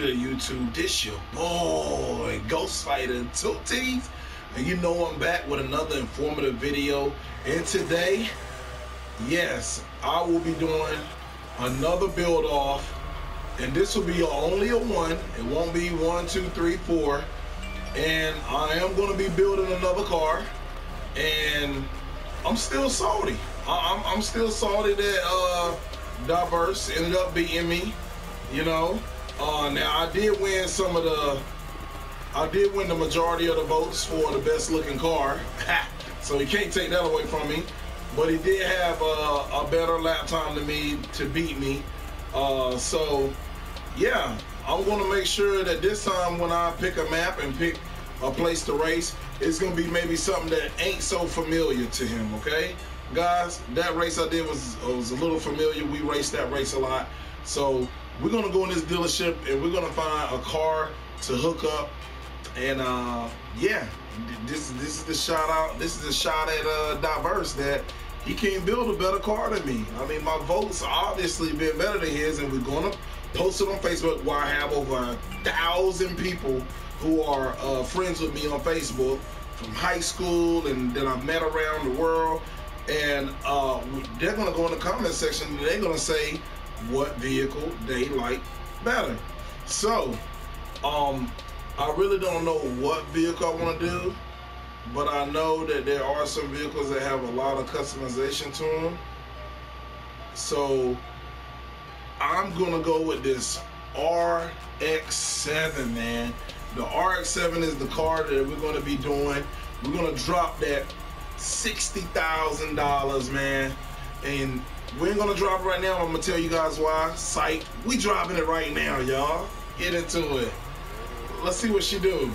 good, YouTube? This your boy, Ghost Fighter Two Teeth. And you know I'm back with another informative video. And today, yes, I will be doing another build off. And this will be only a one. It won't be one, two, three, four. And I am going to be building another car. And I'm still salty. I- I'm, I'm still salty that uh, Diverse ended up beating me. You know, uh, now I did win some of the, I did win the majority of the votes for the best looking car, so he can't take that away from me. But he did have a, a better lap time than me to beat me. Uh, so yeah, I'm gonna make sure that this time when I pick a map and pick a place to race, it's gonna be maybe something that ain't so familiar to him. Okay, guys, that race I did was was a little familiar. We raced that race a lot, so we're gonna go in this dealership and we're gonna find a car to hook up. And uh yeah this this is the shout out this is the shot at uh diverse that he can't build a better car than me. I mean my votes obviously been better than his and we're gonna post it on facebook where i have over a thousand people who are uh, friends with me on facebook from high school and that i've met around the world. And uh, they're gonna go in the comment section they're gonna say what vehicle they like better. So, um, I really don't know what vehicle I want to do, but I know that there are some vehicles that have a lot of customization to them. So, I'm gonna go with this RX-7, man. The RX-7 is the car that we're gonna be doing. We're gonna drop that $60,000, man, and we ain't gonna drive right now. I'm gonna tell you guys why. Sight. We driving it right now, y'all. Get into it. Let's see what she do.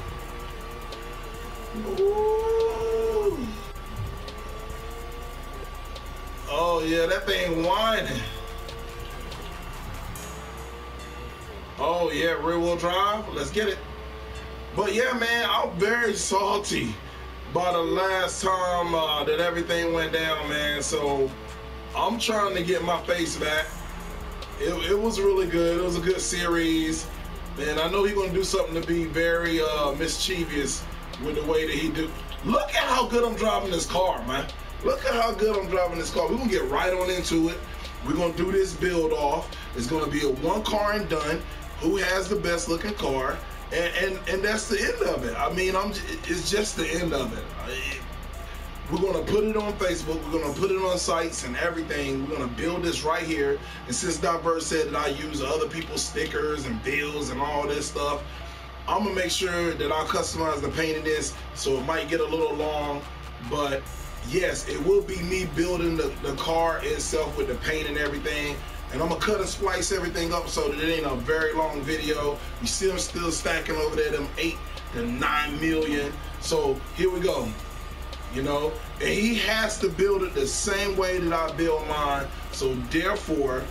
Ooh. Oh yeah, that thing whining. Oh yeah, rear wheel drive. Let's get it. But yeah, man, I'm very salty by the last time uh, that everything went down, man. So I'm trying to get my face back. It, it was really good. It was a good series. And I know he's gonna do something to be very uh, mischievous with the way that he do. Look at how good I'm driving this car, man. Look at how good I'm driving this car. We're gonna get right on into it. We're gonna do this build off. It's gonna be a one car and done. Who has the best looking car? And and, and that's the end of it. I mean, I'm. It's just the end of it. We're gonna put it on Facebook. We're gonna put it on sites and everything. We're gonna build this right here. And since Diverse said that I use other people's stickers and bills and all this stuff, I'm gonna make sure that I customize the paint of this. So it might get a little long, but yes, it will be me building the, the car itself with the paint and everything. And I'm gonna cut and splice everything up so that it ain't a very long video. You see I'm still stacking over there, them eight to nine million. So here we go you know? And he has to build it the same way that i build mine. So therefore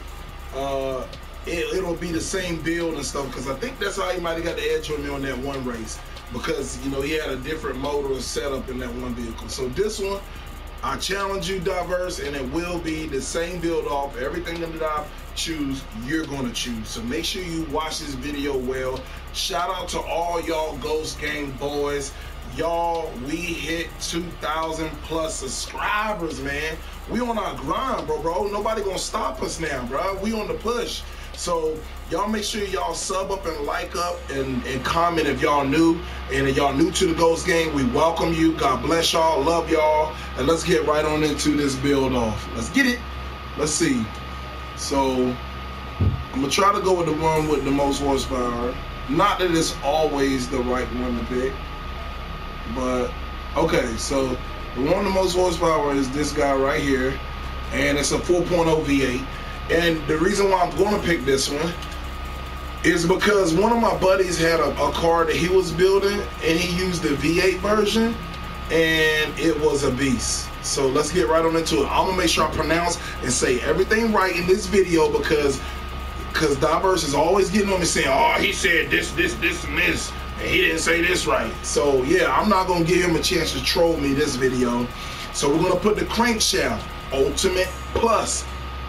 uh it, will be the same build and stuff because i think that's how he might have got the edge on me on that one race. Because you know he had a different motor and setup in that one vehicle. So this one i challenge you diverse and it will be the same build off everything that i choose you're to choose. So make sure you watch this video well. Shout out to all y'all ghost gang boys y'all we hit 2,000 plus subscribers, man. We on our grind, bro, bro. Nobody gonna stop us now, bro. We on the push. So y'all make sure y'all sub up and like up and, and comment if y'all new. And if y'all new to the Ghost Gang, we welcome you. God bless y'all. Love y'all. And let's get right on into this build off. Let's get it. Let's see. So I'm gonna try to go with the one with the most horsepower. Not that it's always the right one to pick. But okay, so the one of the most horsepower is this guy right here, and it's a 4.0 V8. And the reason why I'm going to pick this one is because one of my buddies had a, a car that he was building, and he used the V8 version, and it was a beast. So let's get right on into it. I'm gonna make sure I pronounce and say everything right in this video because because Diverse is always getting on me saying, oh, he said this, this, this, and this he didn't say this right. So yeah, I'm not gonna give him a chance to troll me this video. So we're gonna put the crankshaft ultimate plus.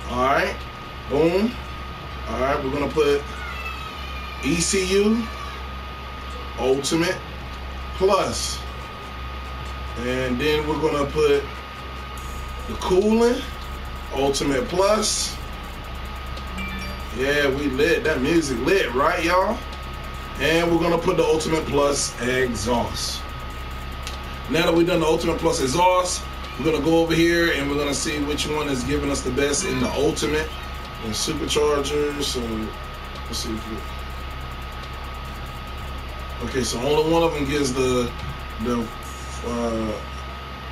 All right, boom. All right, we're gonna put ECU Ultimate Plus. And then we're gonna put the cooling Ultimate Plus. Yeah, we lit. That music lit, right, y'all? And we're gonna put the Ultimate Plus exhaust. Now that we've done the Ultimate Plus exhaust, we're gonna go over here and we're gonna see which one is giving us the best in the Ultimate and Supercharger. So let's see. Okay, so only one of them gives the the uh,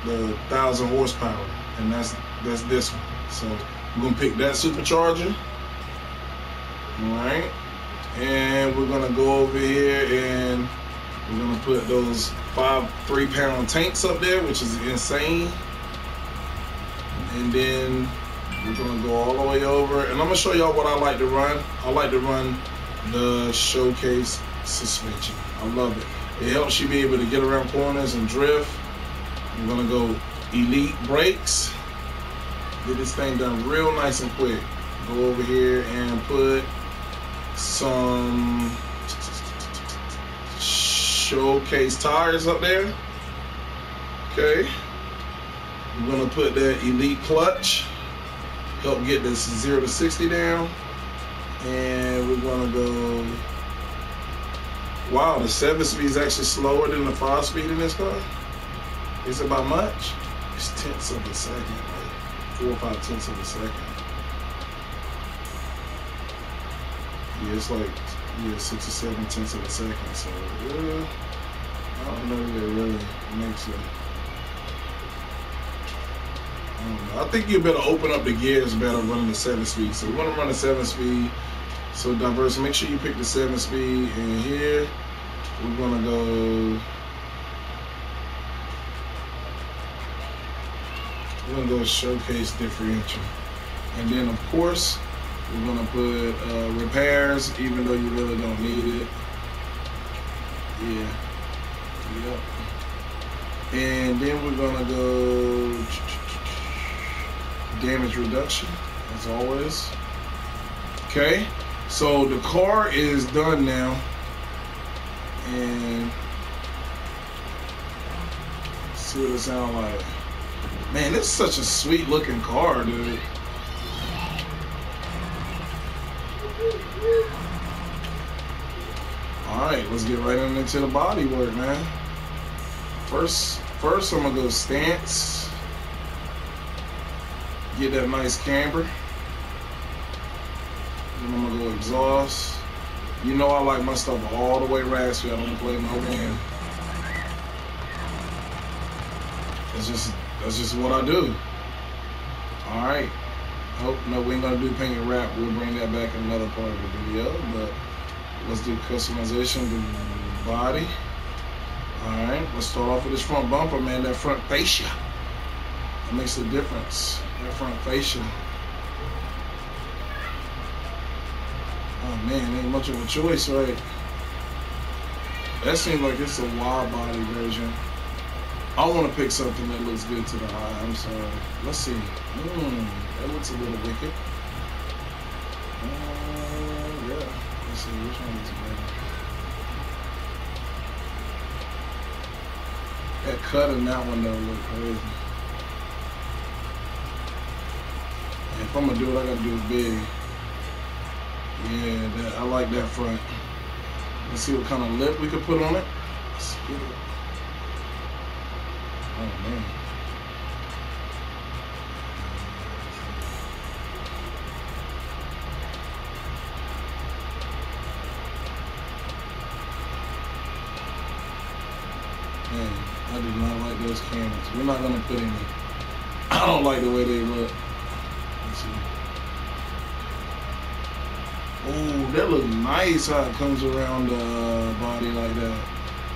the thousand horsepower, and that's that's this one. So we're gonna pick that supercharger. All right, and we're gonna go over here and we're gonna put those five three pound tanks up there, which is insane. And then we're gonna go all the way over, and I'm gonna show y'all what I like to run. I like to run the showcase suspension. I love it. It helps you be able to get around corners and drift. I'm gonna go elite brakes. Get this thing done real nice and quick. Go over here and put some showcase tires up there. Okay. We're gonna put that elite clutch. Help get this zero to 60 down. And we're gonna go Wow, the seven speed is actually slower than the five speed in this car. Is it by much? It's tenths of a second, like four or five tenths of a second. Yeah, it's like yeah, six or seven tenths of a second. So yeah, I don't know if it really makes it. I, think you better open up the gears better running the seven speed. So we want to run the seven speed. So diverse, make sure you pick the seven speed and here we're gonna go we're gonna go showcase differential. And then of course we're gonna put uh, repairs even though you really don't need it. Yeah. Yep. And then we're gonna go damage reduction as always. Okay. So the car is done now. And see what it sounds like. Man, this is such a sweet looking car, dude. Alright, let's get right into the body work, man. First, first I'm gonna go stance. Get that nice camber. Then I'm gonna go exhaust. You know I like my stuff all the way raspy. I don't play no game. That's just that's just what I do. All right. Hope oh, no, we ain't gonna do paint and wrap. We'll bring that back in another part of the video. But let's do customization of the body. All right. Let's start off with this front bumper, man. That front fascia. That makes a difference. That front fascia. Oh man, ain't much of a choice, right? That seems like it's a wide body version. I want to pick something that looks good to the eye. I'm sorry. Let's see. Mm, that looks a little wicked. Which one is better. That cut in that one don't look crazy. If I'm gonna do it, I gotta do it big. Yeah, that, I like that front. Let's see what kind of lip we could put on it. Oh. Man, those cameras. We're not gonna put any. I don't like the way they look. Let's see. Oh, that look nice how it comes around the uh, body like that.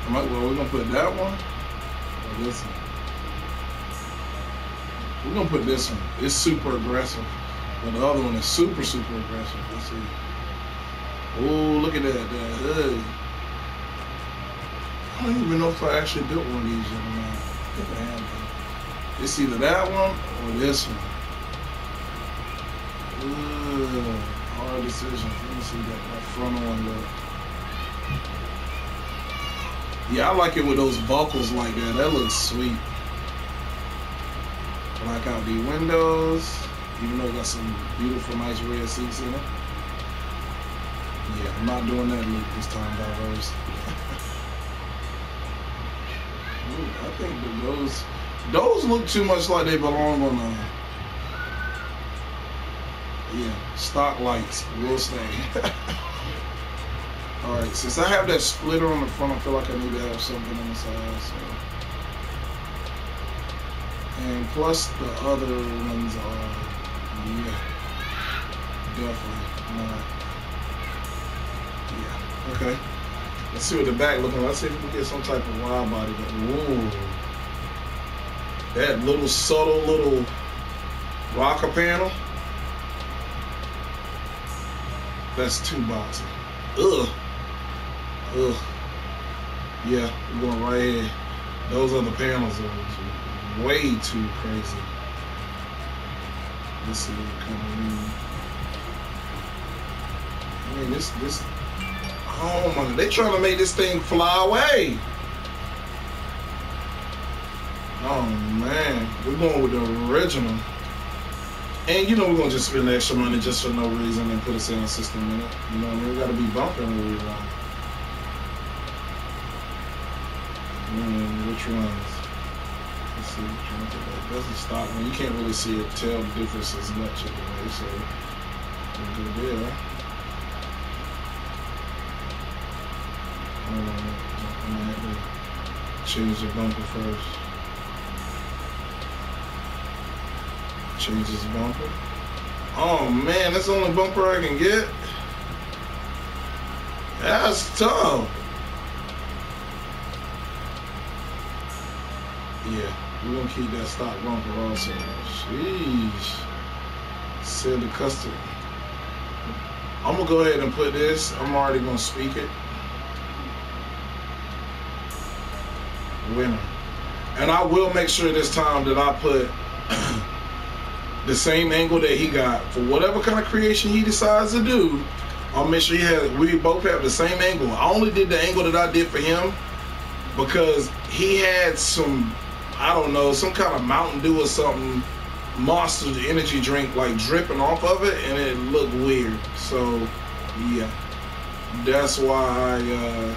I might, well, we're gonna put that one or this one. We're gonna put this one. It's super aggressive, but the other one is super, super aggressive. Let's see. Oh, look at that, that hood. I don't even know if I actually built one of these yet or not. It's either that one or this one. Ugh hard decision. Let me see that, that front one look. Yeah, I like it with those buckles like that. That looks sweet. Black out the windows, even though it got some beautiful, nice red seats in it. Yeah, I'm not doing that look this time, I think those those look too much like they belong on a yeah stock lights. Will stay. All right, since I have that splitter on the front, I feel like I need to have something on the side. So. And plus the other ones are, yeah, definitely not. Yeah, okay. Let's see what the back looking like. Let's see if we can get some type of wide body. Ooh, that little subtle little rocker panel. That's too boxy. Ugh. Ugh. Yeah, we're going right here. Those other panels are way too crazy. Let's see what coming in. I mean, this, this, oh my, they trying to make this thing fly away. Oh man, we're going with the original. And you know we're gonna just spend extra money just for no reason and put a sound system in it. You know I mean? We gotta be bumping what we want. Mm, which ones? Let's see that. Stock one. You can't really see it, tell the difference as much anyway, so we'll go there. Um, I'm gonna have to change the bumper first. Change this bumper. Oh man, that's the only bumper I can get. That's tough. Yeah, we're gonna keep that stock bumper also. Sheesh. Send the custom. I'm gonna go ahead and put this. I'm already gonna speak it. Winner. And I will make sure this time that I put the same angle that he got for whatever kind of creation he decides to do. I'll make sure he has. We both have the same angle. I only did the angle that I did for him because he had some, I don't know, some kind of Mountain Dew or something, Monster energy drink like dripping off of it, and it looked weird. So, yeah, that's why I. Uh,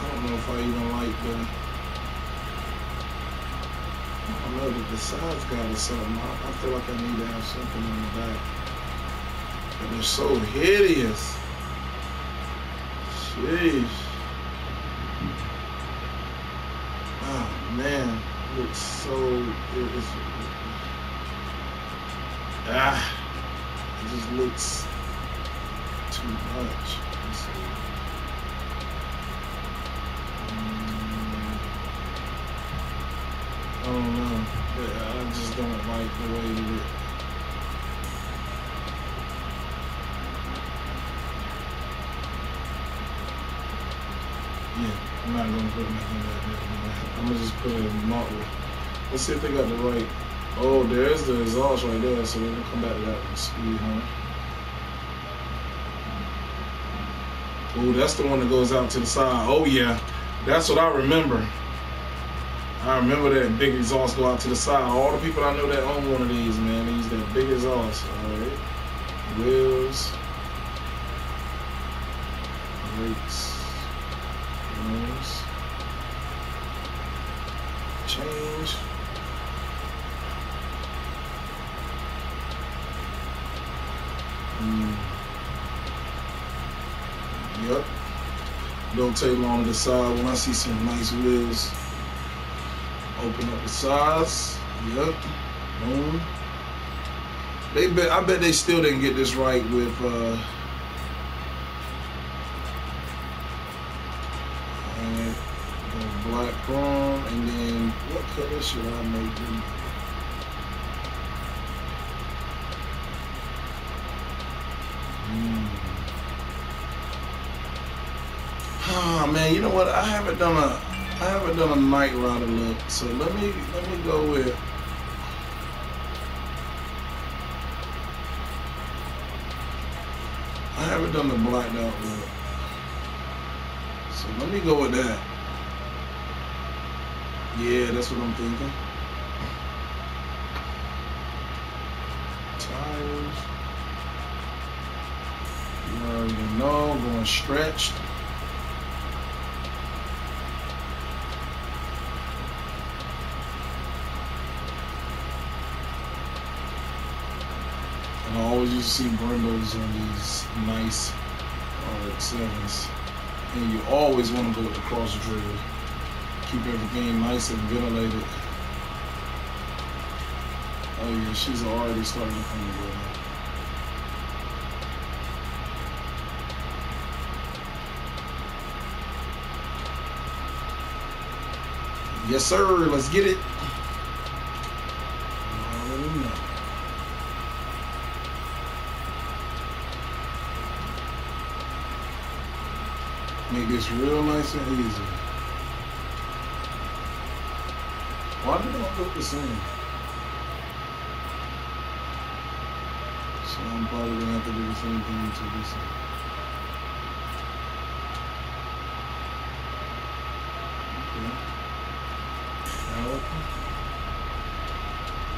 I don't know if I even like the. I know that the sides got or something. I, I feel like I need to have something in the back. But they're so hideous. Sheesh. Oh man, looks so. It is, ah, it just looks too much. Don't like the way that it. Yeah, I'm not gonna put nothing like that. I'm gonna just put it in model. Let's see if they got the right. Oh, there's the exhaust right there, so we're gonna come back to that. Speedhunter. Oh, that's the one that goes out to the side. Oh yeah, that's what I remember. I remember that big exhaust go out to the side. All the people I know that own one of these, man, they use that big exhaust. All right, wheels, brakes, rims, change. Mm. Yep. Don't take long to decide when I see some nice wheels. Open up the sides. Yep. Boom. They bet I bet they still didn't get this right with uh and black chrome and then what color should I make them? Hmm. Ah man, you know what? I haven't done a I haven't done a Knight Rider look, so let me let me go with. I haven't done the blacked out look. So let me go with that. Yeah, that's what I'm thinking. Tires. You already know, going stretched. And I always used to see Brembos on these nice uh, RX-7s. And you always want to go with the cross drill. Keep everything nice and ventilated. Oh yeah, she's already starting to come together. Yes, sir. Let's get it. Make this real nice and easy. Why do they all look the same? So I'm probably gonna have to do the same thing to this one. Okay. Now,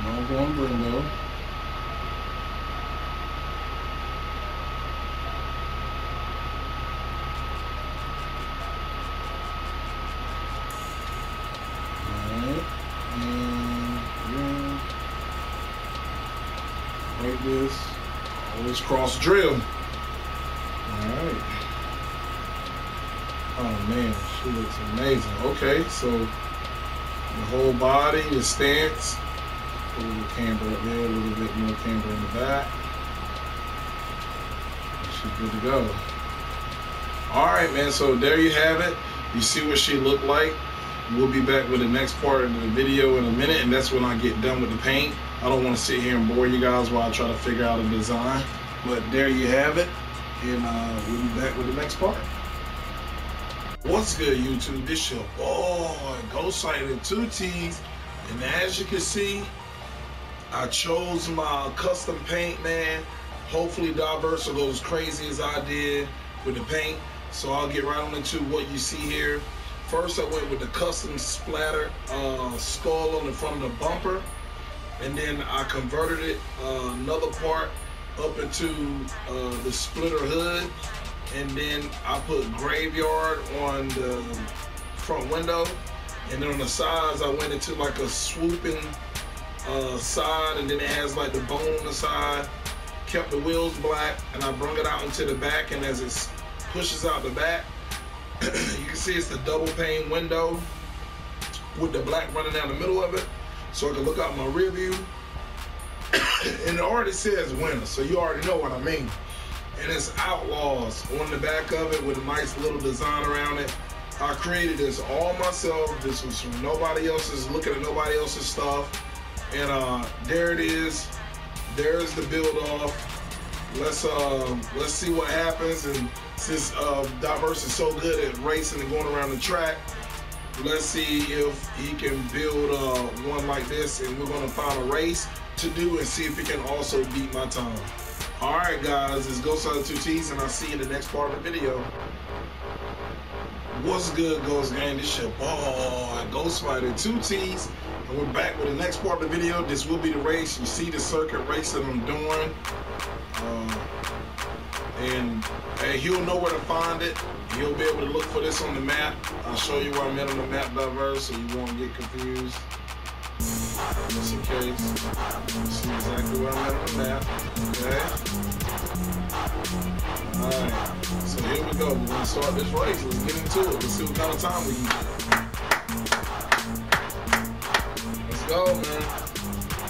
now going Brembo. like this. Drill. Alright. Oh man, she looks amazing. Okay, so the whole body, the stance, a little camber up there, a little bit more camber in the back. She's good to go. Alright man, so there you have it. You see what she looked like. We'll be back with the next part of the video in a minute, and that's when I get done with the paint. I don't want to sit here and bore you guys while I try to figure out a design. But there you have it, and uh, we'll be back with the next part. What's good, YouTube? This your boy, Ghost Fighter 2T's, and as you can see, I chose my custom paint, man. Hopefully, Diverse will go as crazy as I did with the paint. So I'll get right on into what you see here. First, I went with the custom splatter uh, skull on the front of the bumper, and then I converted it uh, another part up into uh, the splitter hood, and then I put graveyard on the front window, and then on the sides I went into like a swooping uh, side, and then it has like the bone on the side. Kept the wheels black, and I brung it out into the back, and as it pushes out the back you can see it's the double pane window with the black running down the middle of it. So I can look out my rear view. And it already says winter, so you already know what I mean. And it's Outlaws on the back of it with a nice little design around it. I created this all myself. This was from nobody else's, looking at nobody else's stuff. And uh, there it is. There's the build off. Let's uh, let's see what happens and since uh, Diverse is so good at racing and going around the track, let's see if he can build uh, one like this and we're to find a race to do and see if he can also beat my time. All right, guys, it's Ghost Fighter 2T's and I'll see you in the next part of the video. What's good, Ghost Gang? This your boy, Ghost Fighter 2T's. And we're back with the next part of the video. This will be the race. You see the circuit race that I'm doing. Uh, and hey, he'll know where to find it. He'll be able to look for this on the map. I'll show you where I'm at on the map diverse so you won't get confused. Just in case. See exactly where I'm at on the map. Okay. Alright. So here we go. We're gonna start this race. Let's get into it. Let's see what kind of time we can get. Let's go, man.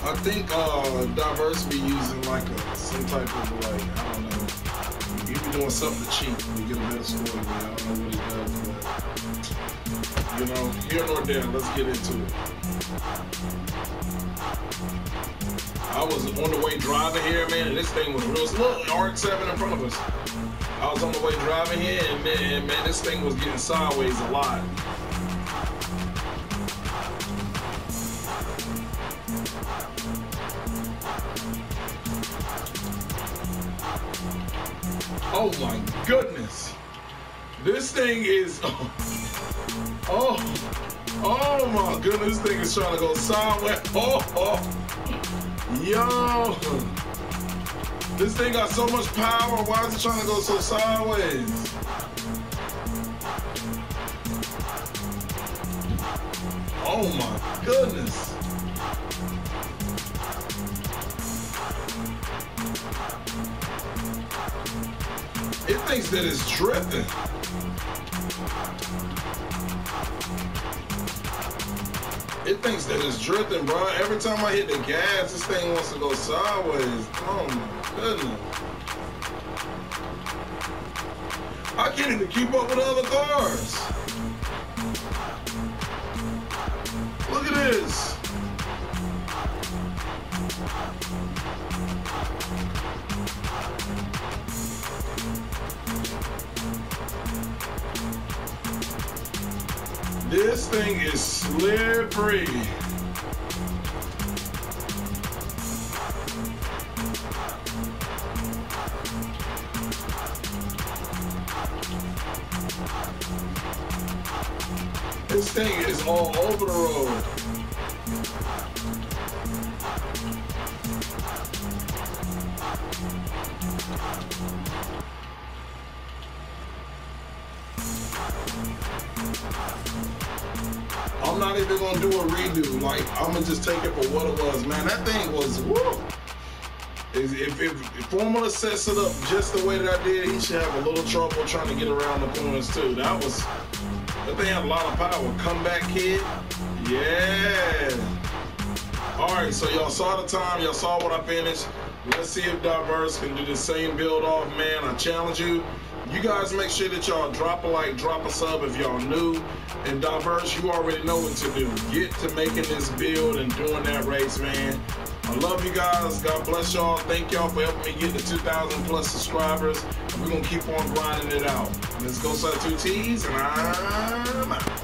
I think uh, Diverse be using like a, some type of like, I don't know, You be doing something to cheap to get a better score than I don't know what does, you know, here nor there, let's get into it. I was on the way driving here, man, and this thing was real slow. RX-7 in front of us. I was on the way driving here, and man, man, this thing was getting sideways a lot. Oh my goodness. This thing is. Oh, Oh, oh my goodness, this thing is trying to go sideways. Oh, oh. Yo. This thing got so much power. Why is it trying to go so sideways? Oh my goodness. It thinks that it's drifting. It thinks that it's drifting, bro. Every time I hit the gas, this thing wants to go sideways. Oh my goodness. I can't even keep up with other cars. Look at this. This thing is slippery. This thing is all Even gonna do a redo. Like I'm gonna just take it for what it was, man. That thing was woo. If, if, if Formula sets it up just the way that I did, he should have a little trouble trying to get around the corners too. That was that thing had a lot of power. Comeback kid, yeah. All right, so y'all saw the time, y'all saw what I finished. Let's see if Diverse can do the same build off, man. I challenge you. You guys make sure that y'all drop a like, drop a sub if y'all new. And Diverse, you already know what to do. Get to making this build and doing that race, man. I love you guys. God bless y'all. Thank y'all for helping me get to 2,000 plus subscribers. We're going to keep on grinding it out. Let's go, Side 2 T's, and I'm out.